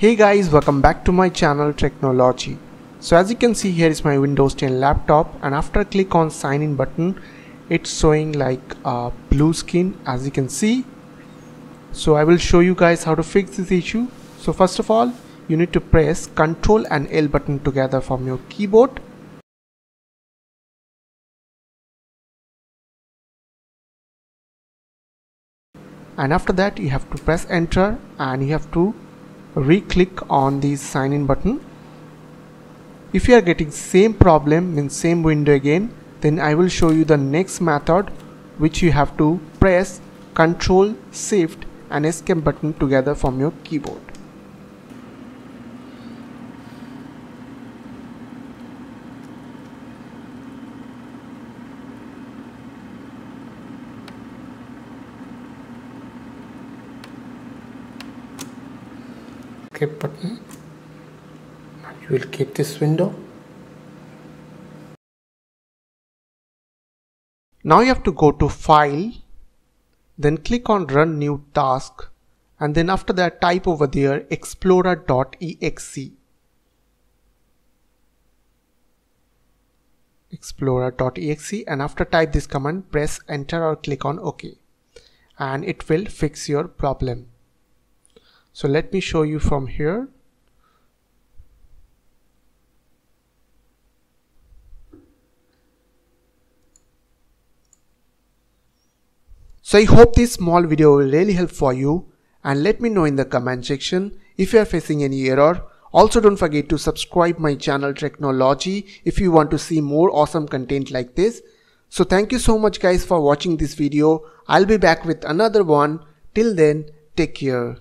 Hey guys welcome back to my channel Tricknology. So as you can see here is my Windows 10 laptop and after I click on sign in button it's showing like a blue screen as you can see. So I will show you guys how to fix this issue. So first of all you need to press Ctrl and L button together from your keyboard and after that you have to press enter and you have to re-click on the sign in button. If you are getting same problem in same window again then I will show you the next method which you have to press control shift and escape button together from your keyboard escape button. You will keep this window. Now you have to go to file then click on run new task and then after that type over there explorer.exe explorer.exe and after type this command press enter or click on ok. And it will fix your problem so let me show you from here So I hope this small video will really help for you and let me know in the comment section if you are facing any error. Also don't forget to subscribe my channel Tricknology if you want to see more awesome content like this. So thank you so much guys for watching this video. I'll be back with another one. Till then, take care.